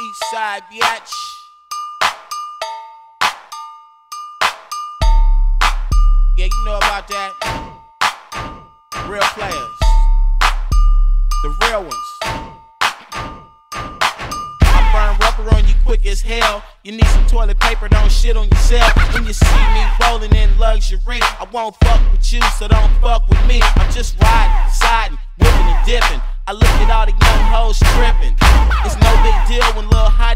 East side, bitch. Yeah, you know about that. Real players. The real ones. I burn rubber on you quick as hell. You need some toilet paper, don't shit on yourself. When you see me rolling in luxury, I won't fuck with you, so don't fuck with me. I'm just riding, siding, whipping and dipping. I look at all the young hoes tripping.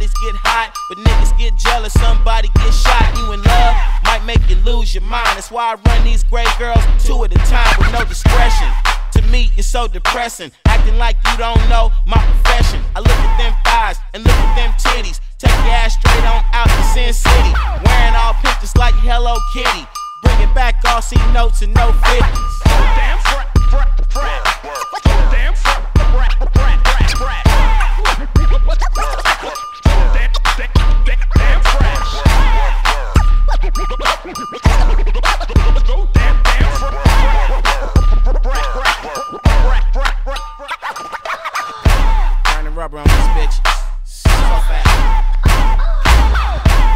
Hotties get hot, but niggas get jealous, somebody get shot. You in love might make you lose your mind. That's why I run these gray girls two at a time with no discretion. To me, you're so depressing, acting like you don't know my profession. I look at them thighs and look at them titties. Take your ass straight on out to Sin City, wearing all pictures like Hello Kitty. Bring it back, all C notes and no fifties. Damn frat, frat, frat. Damn frat, frat, frat, Burning rubber on. So fast.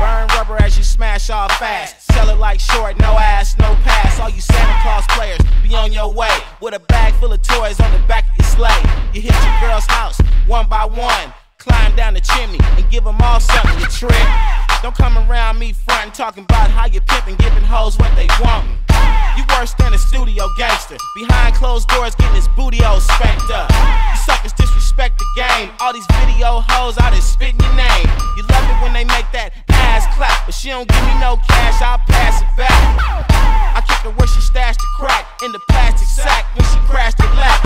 Burn rubber as you smash all fast. Sell it like short, no ass, no pass. All you Santa Claus players, be on your way. With a bag full of toys on the back of your sleigh. You hit your girl's house, one by one. Climb down the chimney and give them all something to trick. Don't come around me frontin' talking about how you pimpin', giving hoes what they want. You worse than a studio gangster. Behind closed doors, getting his booty all spanked up. You suckers disrespect the game. All these video hoes out there spitting your name. You love it when they make that ass clap, but she don't give me no cash, I'll pass it back. I kick her where she stashed the crack in the plastic sack when she crashed her lap.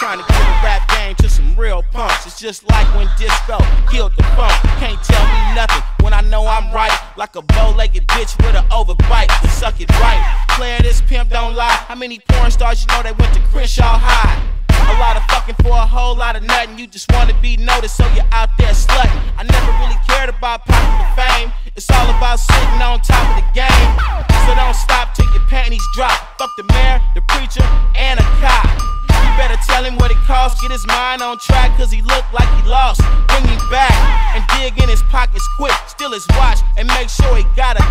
Trying to give a rap game to some real punks. It's just like when disco killed the funk. Can't tell me nothing when I know I'm right. Like a bow-legged bitch with an overbite. You suck it right. Player, this pimp don't lie. How many porn stars you know they went to Crenshaw High? A lot of fucking for a whole lot of nothing. You just wanna be noticed, so you're out there slutting. I never really cared about popular fame. It's all about sitting on top of the game. So don't stop till your panties drop. Fuck the mayor, the Get his mind on track, cause he look like he lost. Bring him back and dig in his pockets quick. Steal his watch and make sure he got a